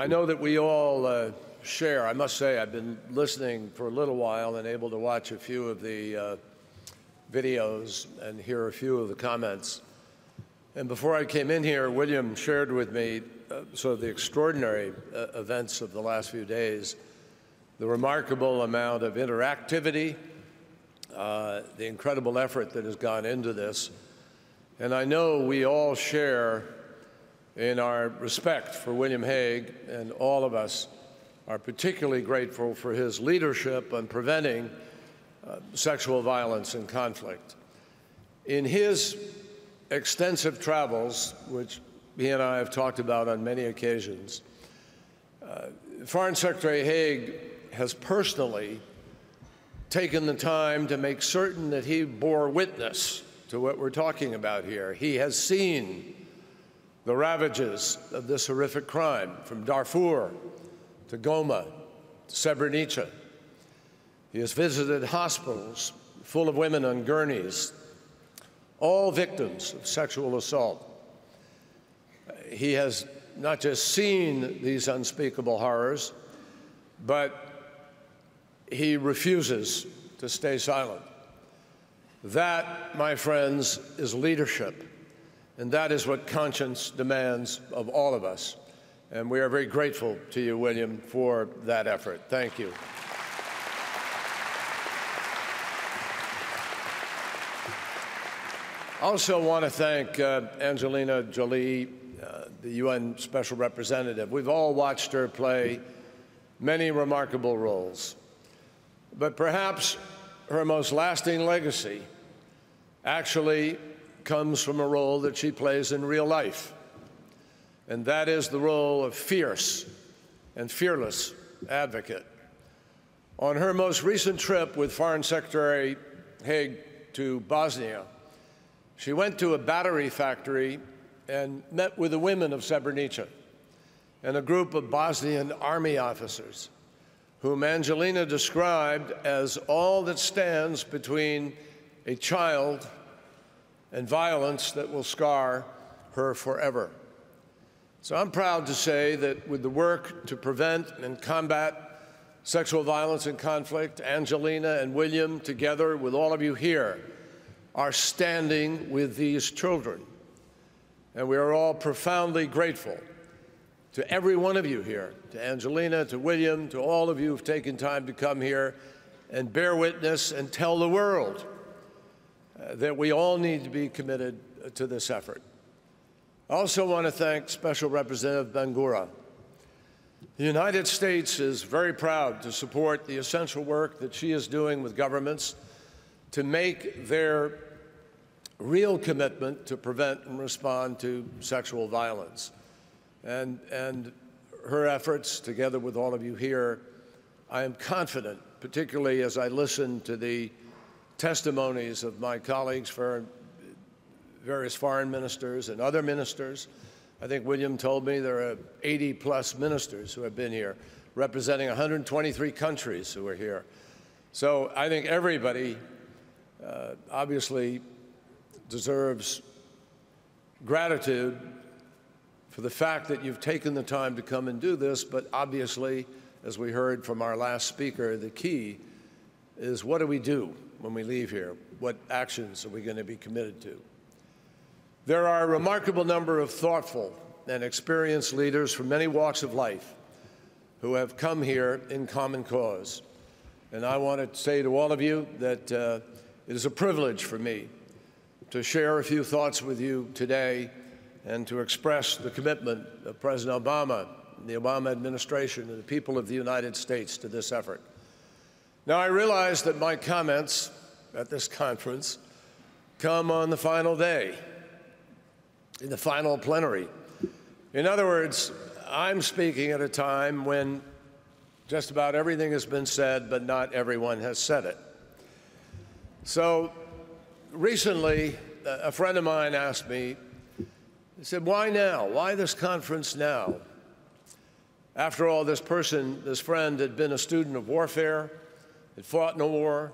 I know that we all uh, share. I must say, I've been listening for a little while and able to watch a few of the uh, videos and hear a few of the comments. And before I came in here, William shared with me uh, sort of the extraordinary uh, events of the last few days, the remarkable amount of interactivity, uh, the incredible effort that has gone into this. And I know we all share in our respect for William Hague, and all of us are particularly grateful for his leadership on preventing uh, sexual violence and conflict. In his extensive travels, which he and I have talked about on many occasions, uh, Foreign Secretary Hague has personally taken the time to make certain that he bore witness to what we're talking about here. He has seen the ravages of this horrific crime from Darfur to Goma to Srebrenica. He has visited hospitals full of women on gurneys, all victims of sexual assault. He has not just seen these unspeakable horrors, but he refuses to stay silent. That, my friends, is leadership. And that is what conscience demands of all of us. And we are very grateful to you, William, for that effort. Thank you. I also want to thank uh, Angelina Jolie, uh, the UN Special Representative. We've all watched her play many remarkable roles. But perhaps her most lasting legacy actually comes from a role that she plays in real life, and that is the role of fierce and fearless advocate. On her most recent trip with Foreign Secretary Hague to Bosnia, she went to a battery factory and met with the women of Srebrenica and a group of Bosnian army officers whom Angelina described as all that stands between a child and violence that will scar her forever. So I'm proud to say that with the work to prevent and combat sexual violence and conflict, Angelina and William, together with all of you here, are standing with these children. And we are all profoundly grateful to every one of you here, to Angelina, to William, to all of you who've taken time to come here and bear witness and tell the world that we all need to be committed to this effort. I also want to thank Special Representative Bangura. The United States is very proud to support the essential work that she is doing with governments to make their real commitment to prevent and respond to sexual violence. And, and her efforts, together with all of you here, I am confident, particularly as I listen to the testimonies of my colleagues for various foreign ministers and other ministers. I think William told me there are 80 plus ministers who have been here, representing 123 countries who are here. So I think everybody uh, obviously deserves gratitude for the fact that you've taken the time to come and do this, but obviously, as we heard from our last speaker, the key is what do we do? When we leave here? What actions are we going to be committed to? There are a remarkable number of thoughtful and experienced leaders from many walks of life who have come here in common cause. And I want to say to all of you that uh, it is a privilege for me to share a few thoughts with you today and to express the commitment of President Obama, the Obama administration, and the people of the United States to this effort. Now, I realize that my comments at this conference come on the final day, in the final plenary. In other words, I'm speaking at a time when just about everything has been said, but not everyone has said it. So recently, a friend of mine asked me, he said, Why now? Why this conference now? After all, this person, this friend, had been a student of warfare had fought in a war.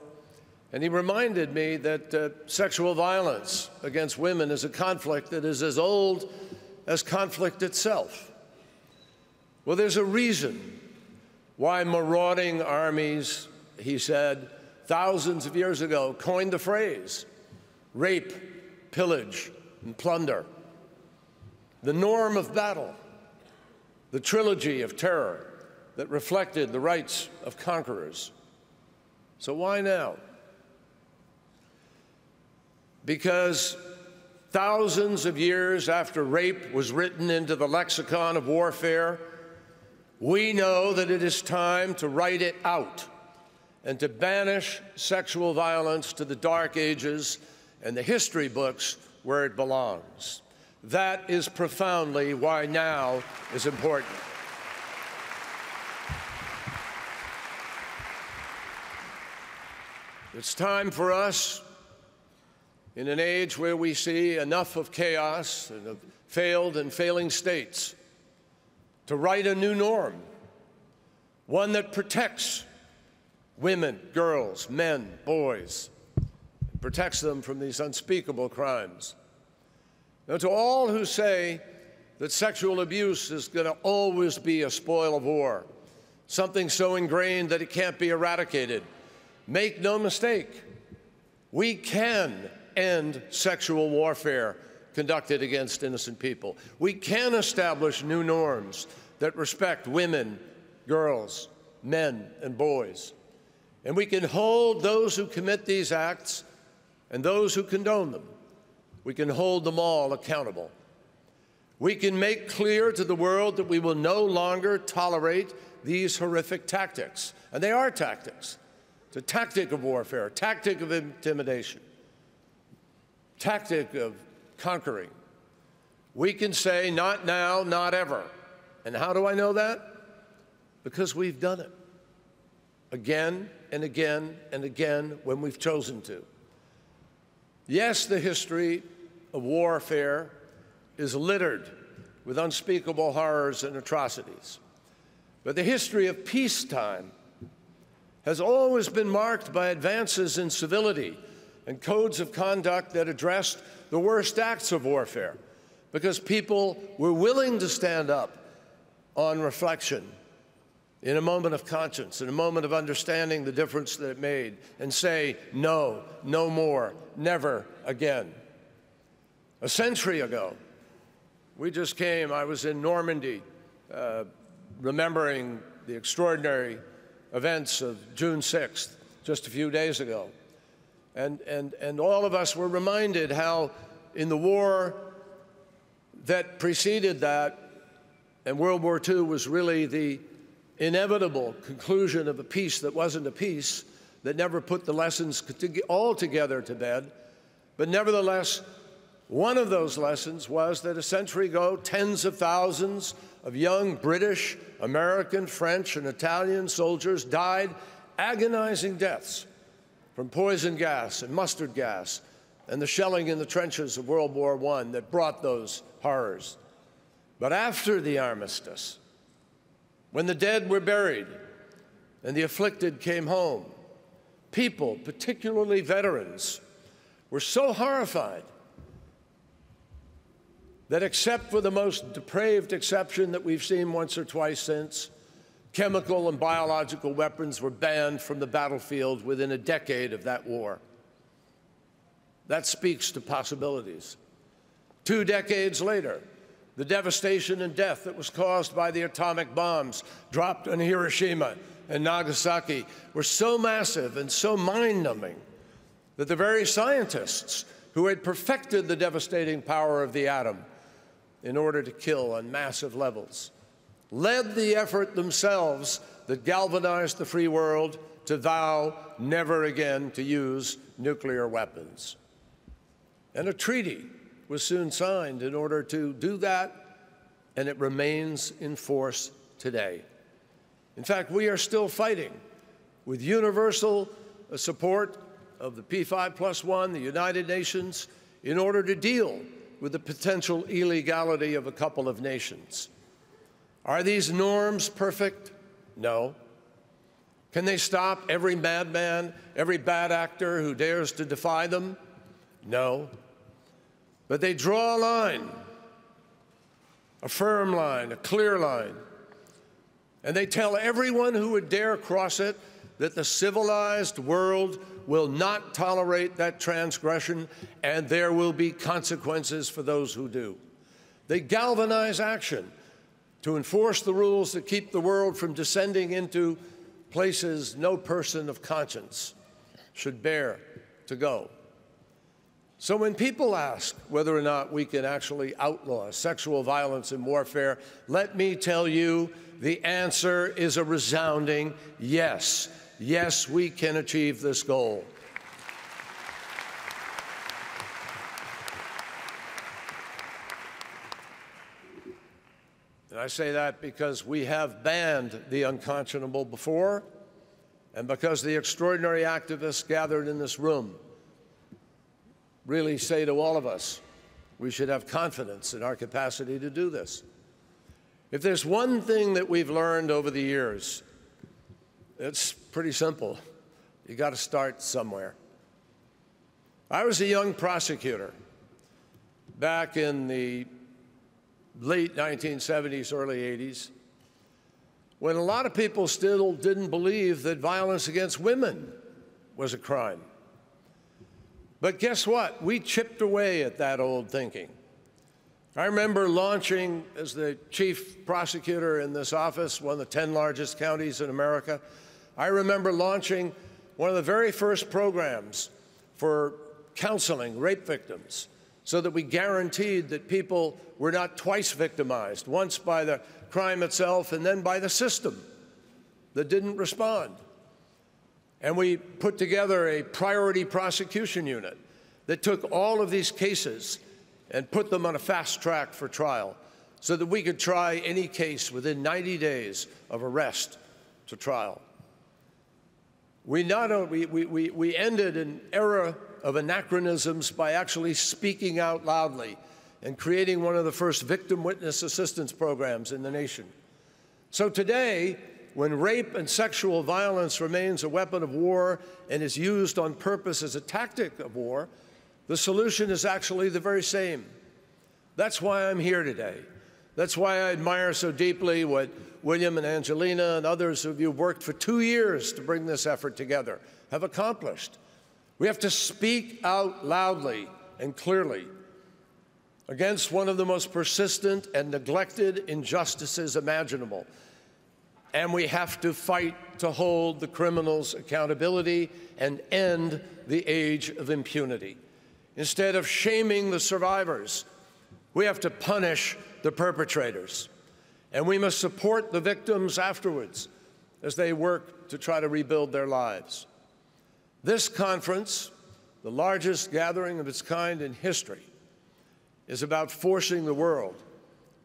And he reminded me that uh, sexual violence against women is a conflict that is as old as conflict itself. Well, there's a reason why marauding armies, he said, thousands of years ago, coined the phrase rape, pillage, and plunder. The norm of battle, the trilogy of terror that reflected the rights of conquerors. So why now? Because thousands of years after rape was written into the lexicon of warfare, we know that it is time to write it out and to banish sexual violence to the dark ages and the history books where it belongs. That is profoundly why now is important. It's time for us, in an age where we see enough of chaos and of failed and failing states, to write a new norm, one that protects women, girls, men, boys, protects them from these unspeakable crimes. Now, to all who say that sexual abuse is going to always be a spoil of war, something so ingrained that it can't be eradicated, make no mistake, we can end sexual warfare conducted against innocent people. We can establish new norms that respect women, girls, men, and boys. And we can hold those who commit these acts and those who condone them. We can hold them all accountable. We can make clear to the world that we will no longer tolerate these horrific tactics. And they are tactics. It's a tactic of warfare, a tactic of intimidation tactic of conquering. We can say, not now, not ever. And how do I know that? Because we've done it again and again and again when we've chosen to. Yes, the history of warfare is littered with unspeakable horrors and atrocities. But the history of peacetime has always been marked by advances in civility and codes of conduct that addressed the worst acts of warfare because people were willing to stand up on reflection in a moment of conscience, in a moment of understanding the difference that it made, and say, no, no more, never again. A century ago, we just came, I was in Normandy, uh, remembering the extraordinary events of June 6th, just a few days ago. And, and, and all of us were reminded how in the war that preceded that, and World War II was really the inevitable conclusion of a peace that wasn't a peace, that never put the lessons all together to bed. But nevertheless, one of those lessons was that a century ago, tens of thousands of young British, American, French, and Italian soldiers died agonizing deaths from poison gas and mustard gas and the shelling in the trenches of World War I that brought those horrors. But after the armistice, when the dead were buried and the afflicted came home, people, particularly veterans, were so horrified that, except for the most depraved exception that we've seen once or twice since, chemical and biological weapons were banned from the battlefield within a decade of that war. That speaks to possibilities. Two decades later, the devastation and death that was caused by the atomic bombs dropped on Hiroshima and Nagasaki were so massive and so mind numbing that the very scientists who had perfected the devastating power of the atom in order to kill on massive levels led the effort themselves that galvanized the free world to vow never again to use nuclear weapons. And a treaty was soon signed in order to do that, and it remains in force today. In fact, we are still fighting with universal uh, support of the P5 plus one, the United Nations, in order to deal with the potential illegality of a couple of nations. Are these norms perfect? No. Can they stop every madman, every bad actor who dares to defy them? No. But they draw a line, a firm line, a clear line, And they tell everyone who would dare cross it that the civilized world will not tolerate that transgression and there will be consequences for those who do. They galvanize action to enforce the rules that keep the world from descending into places no person of conscience should bear to go. So when people ask whether or not we can actually outlaw sexual violence and warfare, let me tell you the answer is a resounding yes. Yes, we can achieve this goal. And I say that because we have banned the unconscionable before, and because the extraordinary activists gathered in this room really say to all of us, we should have confidence in our capacity to do this. If there's one thing that we've learned over the years, it's pretty simple. You got to start somewhere. I was a young prosecutor back in the late 1970s, early 80s, when a lot of people still didn't believe that violence against women was a crime. But guess what? We chipped away at that old thinking. I remember launching, as the chief prosecutor in this office, one of the 10 largest counties in America, I remember launching one of the very first programs for counseling rape victims so that we guaranteed that people were not twice victimized, once by the crime itself and then by the system that didn't respond. And we put together a priority prosecution unit that took all of these cases and put them on a fast track for trial so that we could try any case within 90 days of arrest to trial. We, not only, we, we, we ended an era of anachronisms by actually speaking out loudly and creating one of the first victim witness assistance programs in the nation. So today, when rape and sexual violence remains a weapon of war and is used on purpose as a tactic of war, the solution is actually the very same. That's why I'm here today. That's why I admire so deeply what William and Angelina and others of you worked for two years to bring this effort together have accomplished. We have to speak out loudly and clearly against one of the most persistent and neglected injustices imaginable. And we have to fight to hold the criminals accountability and end the age of impunity. Instead of shaming the survivors, we have to punish the perpetrators. And we must support the victims afterwards as they work to try to rebuild their lives. This conference, the largest gathering of its kind in history, is about forcing the world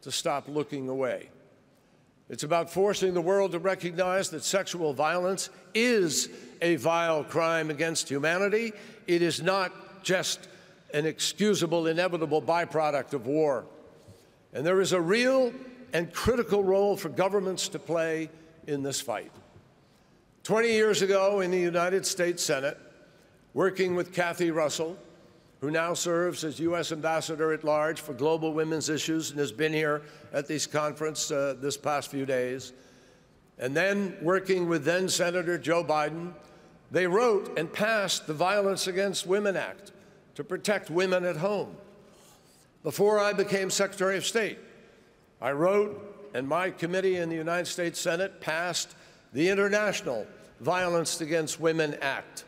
to stop looking away. It's about forcing the world to recognize that sexual violence is a vile crime against humanity. It is not just an excusable, inevitable byproduct of war. And there is a real and critical role for governments to play in this fight. 20 years ago in the United States Senate, working with Cathy Russell, who now serves as U.S. Ambassador at Large for Global Women's Issues and has been here at this conference uh, this past few days, and then working with then Senator Joe Biden, they wrote and passed the Violence Against Women Act to protect women at home. Before I became Secretary of State, I wrote, and my committee in the United States Senate passed the International Violence Against Women Act.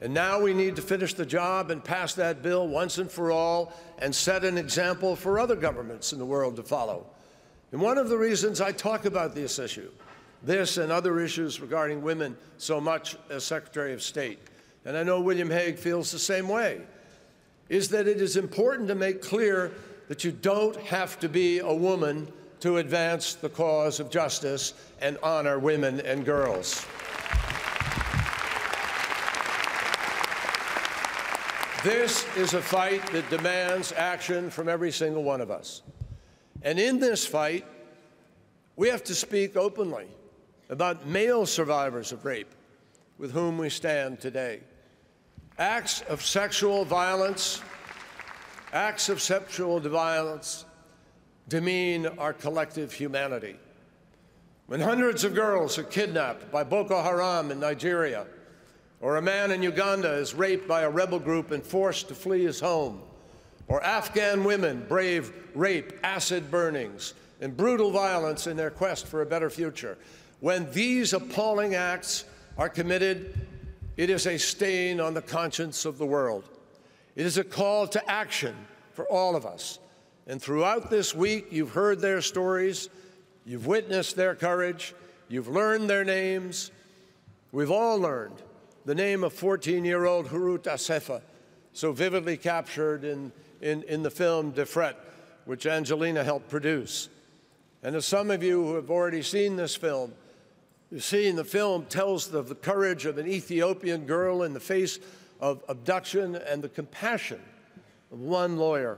And now we need to finish the job and pass that bill once and for all and set an example for other governments in the world to follow. And one of the reasons I talk about this issue, this and other issues regarding women so much as Secretary of State, and I know William Hague feels the same way, is that it is important to make clear that you don't have to be a woman to advance the cause of justice and honor women and girls. This is a fight that demands action from every single one of us. And in this fight, we have to speak openly about male survivors of rape with whom we stand today. Acts of sexual violence, acts of sexual violence demean our collective humanity. When hundreds of girls are kidnapped by Boko Haram in Nigeria, or a man in Uganda is raped by a rebel group and forced to flee his home, or Afghan women brave rape, acid burnings, and brutal violence in their quest for a better future. When these appalling acts are committed, it is a stain on the conscience of the world. It is a call to action for all of us. And throughout this week, you've heard their stories, you've witnessed their courage, you've learned their names. We've all learned the name of 14 year old Harut Assefa, so vividly captured in, in, in the film Difret, which Angelina helped produce. And as some of you who have already seen this film, you've seen the film tells of the courage of an Ethiopian girl in the face of abduction and the compassion of one lawyer.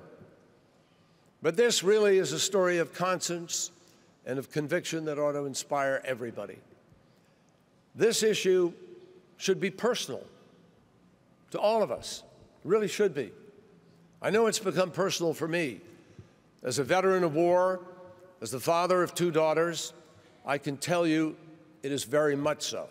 But this really is a story of conscience and of conviction that ought to inspire everybody. This issue should be personal to all of us. It really should be. I know it's become personal for me. As a veteran of war, as the father of two daughters, I can tell you it is very much so.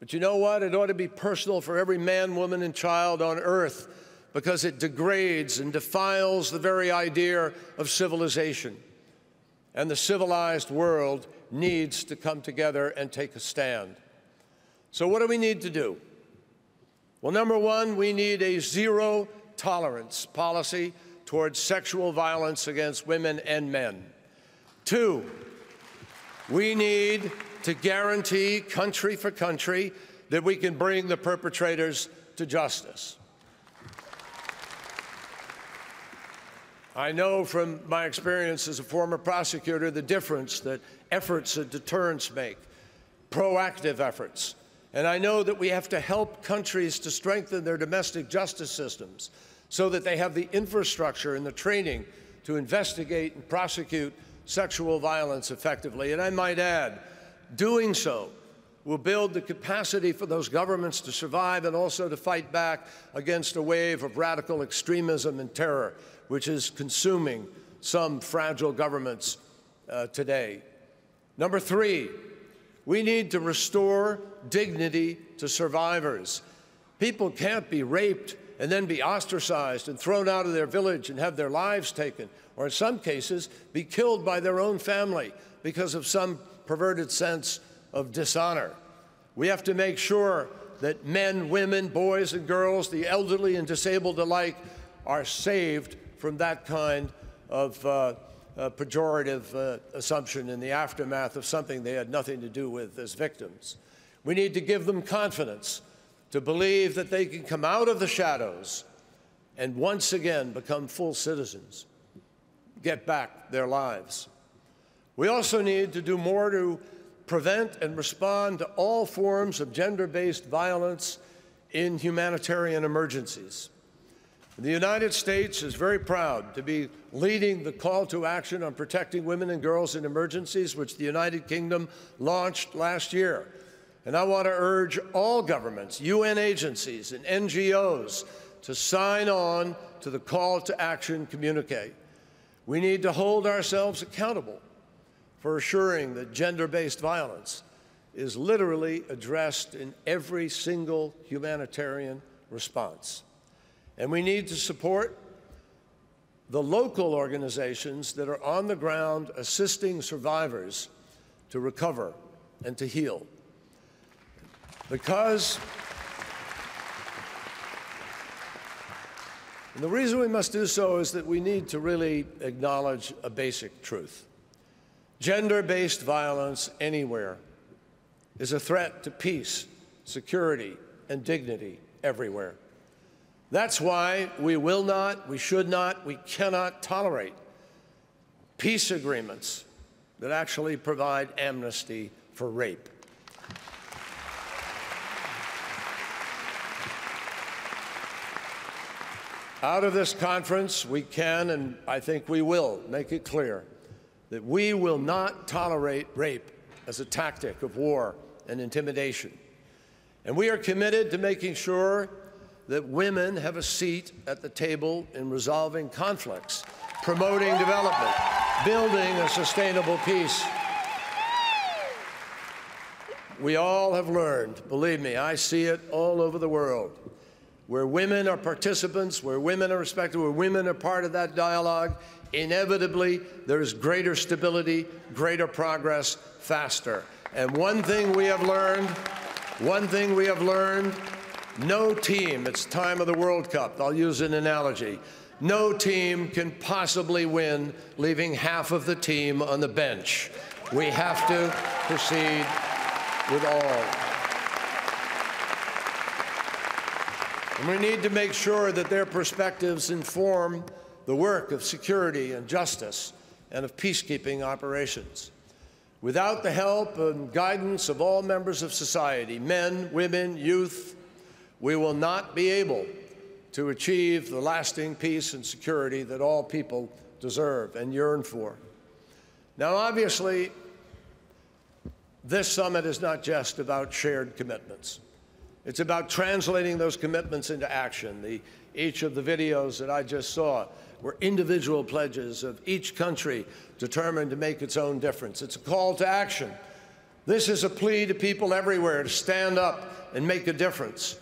But you know what? It ought to be personal for every man, woman, and child on earth because it degrades and defiles the very idea of civilization. And the civilized world needs to come together and take a stand. So, what do we need to do? Well, number one, we need a zero tolerance policy towards sexual violence against women and men. Two, we need to guarantee, country for country, that we can bring the perpetrators to justice. I know from my experience as a former prosecutor the difference that efforts at deterrence make, proactive efforts. And I know that we have to help countries to strengthen their domestic justice systems so that they have the infrastructure and the training to investigate and prosecute sexual violence effectively. And I might add, doing so will build the capacity for those governments to survive and also to fight back against a wave of radical extremism and terror, which is consuming some fragile governments uh, today. Number three, we need to restore dignity to survivors. People can't be raped and then be ostracized and thrown out of their village and have their lives taken, or in some cases, be killed by their own family because of some perverted sense of dishonor. We have to make sure that men, women, boys, and girls, the elderly and disabled alike, are saved from that kind of uh, uh, pejorative uh, assumption in the aftermath of something they had nothing to do with as victims. We need to give them confidence to believe that they can come out of the shadows and once again become full citizens, get back their lives. We also need to do more to prevent and respond to all forms of gender based violence in humanitarian emergencies. The United States is very proud to be leading the call to action on protecting women and girls in emergencies, which the United Kingdom launched last year. And I want to urge all governments, UN agencies, and NGOs to sign on to the call to action communique. We need to hold ourselves accountable for assuring that gender based violence is literally addressed in every single humanitarian response. And we need to support the local organizations that are on the ground assisting survivors to recover and to heal. Because and the reason we must do so is that we need to really acknowledge a basic truth. Gender based violence anywhere is a threat to peace, security, and dignity everywhere. That's why we will not, we should not, we cannot tolerate peace agreements that actually provide amnesty for rape. Out of this conference, we can, and I think we will, make it clear that we will not tolerate rape as a tactic of war and intimidation. And we are committed to making sure that women have a seat at the table in resolving conflicts, promoting development, building a sustainable peace. we all have learned, believe me, I see it all over the world, where women are participants, where women are respected, where women are part of that dialogue, inevitably there is greater stability, greater progress, faster. And one thing we have learned, one thing we have learned, no team, it's time of the World Cup, I'll use an analogy, no team can possibly win leaving half of the team on the bench. We have to proceed with all. And we need to make sure that their perspectives inform the work of security and justice and of peacekeeping operations. Without the help and guidance of all members of society, men, women, youth, we will not be able to achieve the lasting peace and security that all people deserve and yearn for. Now, obviously, this summit is not just about shared commitments. It's about translating those commitments into action. The, each of the videos that I just saw were individual pledges of each country determined to make its own difference. It's a call to action. This is a plea to people everywhere to stand up and make a difference.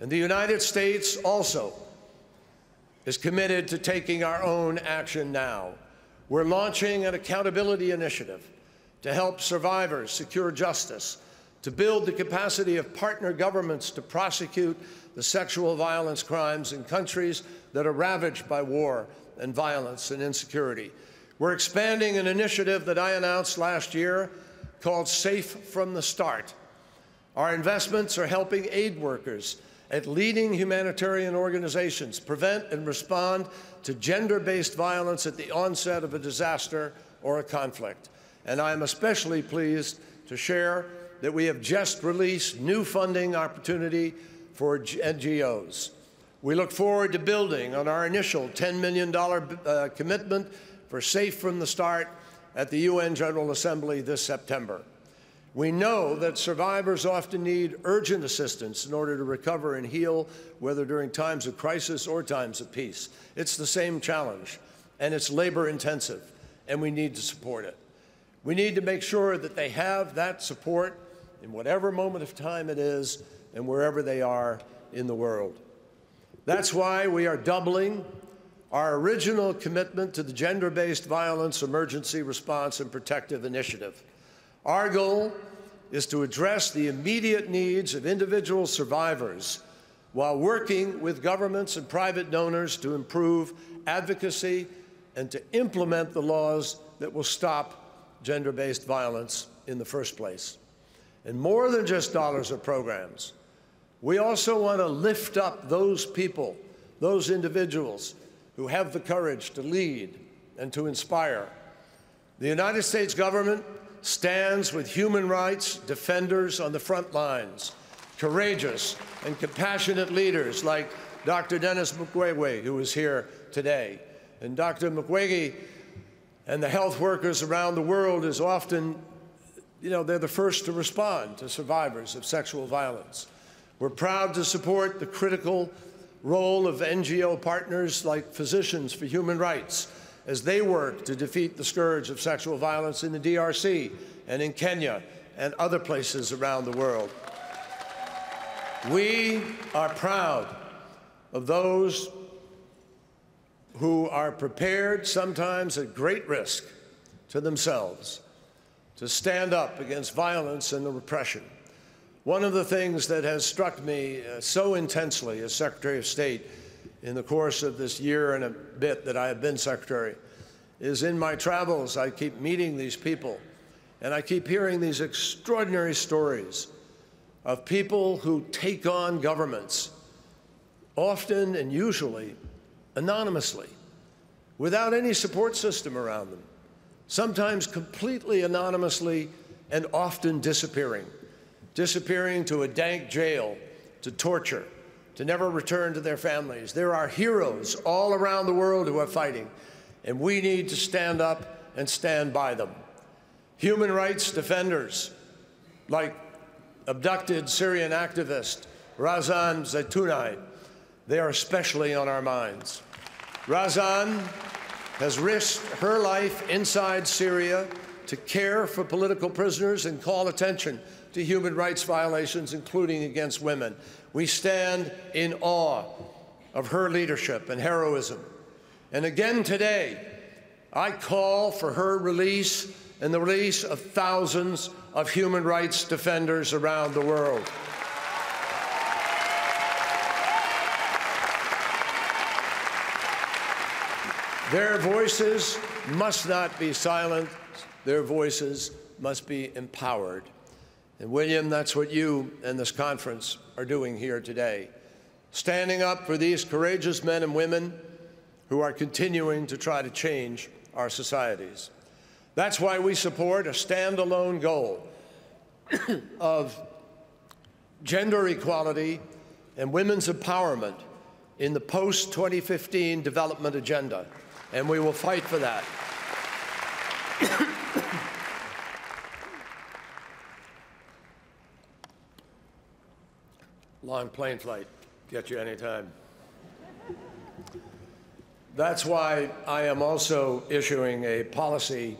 And the United States also is committed to taking our own action now. We're launching an accountability initiative to help survivors secure justice, to build the capacity of partner governments to prosecute the sexual violence crimes in countries that are ravaged by war and violence and insecurity. We're expanding an initiative that I announced last year called Safe from the Start. Our investments are helping aid workers at leading humanitarian organizations prevent and respond to gender-based violence at the onset of a disaster or a conflict. And I am especially pleased to share that we have just released new funding opportunity for NGOs. We look forward to building on our initial $10 million uh, commitment for Safe from the Start at the UN General Assembly this September. We know that survivors often need urgent assistance in order to recover and heal, whether during times of crisis or times of peace. It's the same challenge, and it's labor intensive, and we need to support it. We need to make sure that they have that support in whatever moment of time it is and wherever they are in the world. That's why we are doubling our original commitment to the Gender-Based Violence Emergency Response and Protective Initiative. Our goal is to address the immediate needs of individual survivors while working with governments and private donors to improve advocacy and to implement the laws that will stop gender-based violence in the first place. And more than just dollars of programs, we also want to lift up those people, those individuals who have the courage to lead and to inspire. The United States government stands with human rights defenders on the front lines, courageous and compassionate leaders like Dr. Denis Mukwege, who is here today. And Dr. Mukwege and the health workers around the world is often, you know, they're the first to respond to survivors of sexual violence. We're proud to support the critical role of NGO partners like Physicians for Human Rights as they work to defeat the scourge of sexual violence in the DRC and in Kenya and other places around the world. We are proud of those who are prepared, sometimes at great risk to themselves, to stand up against violence and the repression. One of the things that has struck me uh, so intensely as Secretary of State in the course of this year and a bit that I have been Secretary is in my travels, I keep meeting these people, and I keep hearing these extraordinary stories of people who take on governments, often and usually anonymously, without any support system around them, sometimes completely anonymously and often disappearing, disappearing to a dank jail, to torture, to never return to their families. There are heroes all around the world who are fighting, and we need to stand up and stand by them. Human rights defenders like abducted Syrian activist Razan Zaitouneh, they are especially on our minds. Razan has risked her life inside Syria to care for political prisoners and call attention to human rights violations, including against women. We stand in awe of her leadership and heroism. And again today, I call for her release and the release of thousands of human rights defenders around the world. Their voices must not be silent. Their voices must be empowered. And William, that's what you and this conference are doing here today. Standing up for these courageous men and women who are continuing to try to change our societies. That's why we support a standalone goal of gender equality and women's empowerment in the post-2015 development agenda, and we will fight for that. Long plane flight. Get you anytime. That's why I am also issuing a policy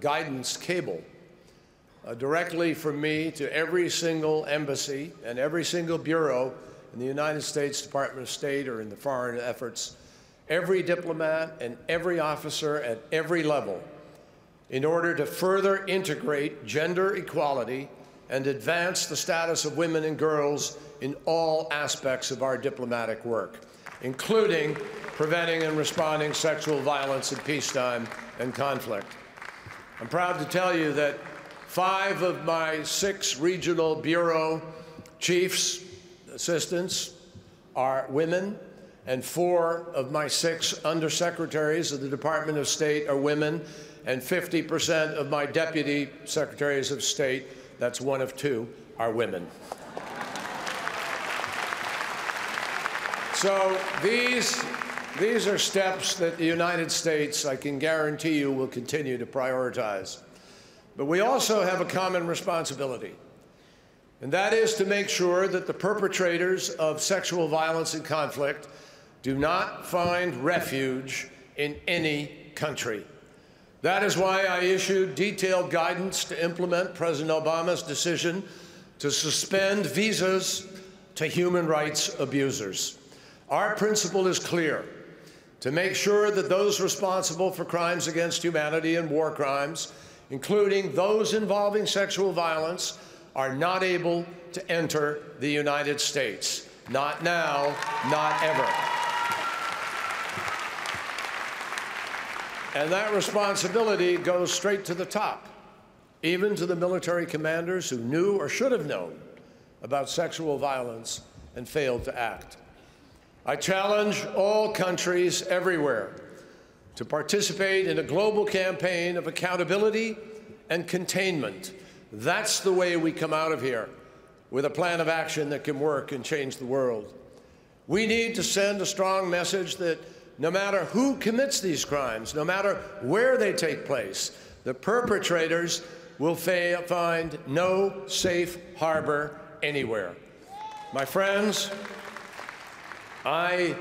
guidance cable uh, directly from me to every single embassy and every single bureau in the United States Department of State or in the foreign efforts, every diplomat and every officer at every level in order to further integrate gender equality and advance the status of women and girls in all aspects of our diplomatic work, including preventing and responding sexual violence in peacetime and conflict. I'm proud to tell you that five of my six regional bureau chiefs, assistants, are women, and four of my six undersecretaries of the Department of State are women, and 50% of my deputy secretaries of state, that's one of two, are women. So these, these are steps that the United States, I can guarantee you, will continue to prioritize. But we also have a common responsibility, and that is to make sure that the perpetrators of sexual violence and conflict do not find refuge in any country. That is why I issued detailed guidance to implement President Obama's decision to suspend visas to human rights abusers. Our principle is clear to make sure that those responsible for crimes against humanity and war crimes, including those involving sexual violence, are not able to enter the United States. Not now, not ever. And that responsibility goes straight to the top, even to the military commanders who knew or should have known about sexual violence and failed to act. I challenge all countries everywhere to participate in a global campaign of accountability and containment. That's the way we come out of here with a plan of action that can work and change the world. We need to send a strong message that no matter who commits these crimes, no matter where they take place, the perpetrators will find no safe harbor anywhere. My friends, I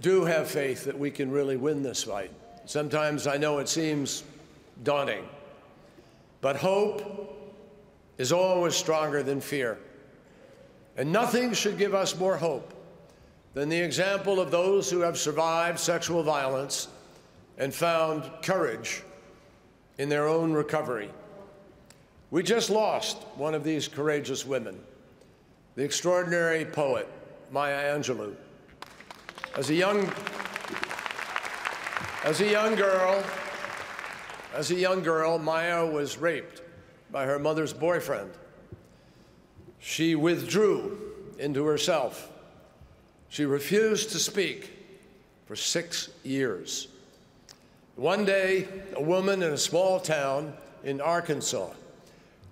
do have faith that we can really win this fight. Sometimes I know it seems daunting, but hope is always stronger than fear. And nothing should give us more hope than the example of those who have survived sexual violence and found courage in their own recovery. We just lost one of these courageous women, the extraordinary poet, Maya Angelou. As a young, as a young girl, as a young girl, Maya was raped by her mother's boyfriend. She withdrew into herself. She refused to speak for six years. One day, a woman in a small town in Arkansas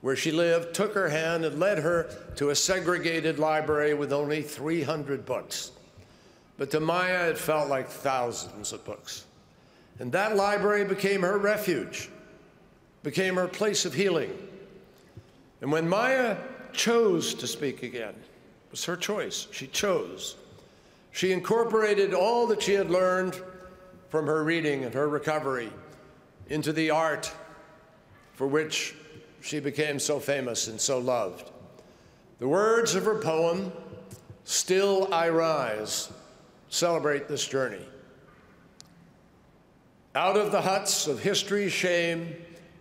where she lived, took her hand and led her to a segregated library with only 300 books. But to Maya, it felt like thousands of books. And that library became her refuge, became her place of healing. And when Maya chose to speak again, it was her choice. She chose. She incorporated all that she had learned from her reading and her recovery into the art for which she became so famous and so loved. The words of her poem, Still I Rise, celebrate this journey. Out of the huts of history's shame,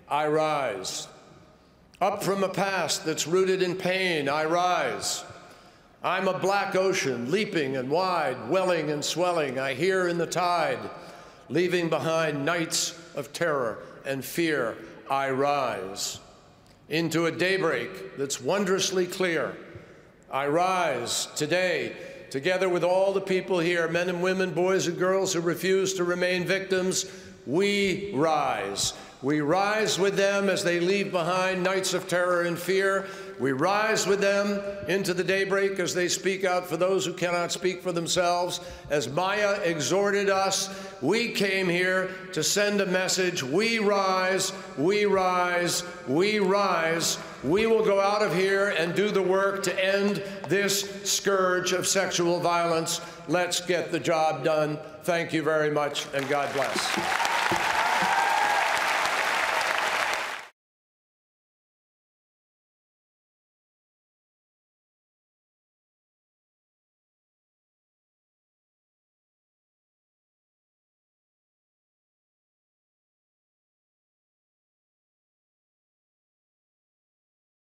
I rise. Up from a past that's rooted in pain, I rise. I'm a black ocean, leaping and wide, welling and swelling. I hear in the tide, leaving behind nights of terror and fear, I rise. Into a daybreak that's wondrously clear, I rise today together with all the people here, men and women, boys and girls who refuse to remain victims, we rise. We rise with them as they leave behind nights of terror and fear. We rise with them into the daybreak as they speak out for those who cannot speak for themselves. As Maya exhorted us, we came here to send a message. We rise, we rise, we rise. We will go out of here and do the work to end this scourge of sexual violence. Let's get the job done. Thank you very much, and God bless.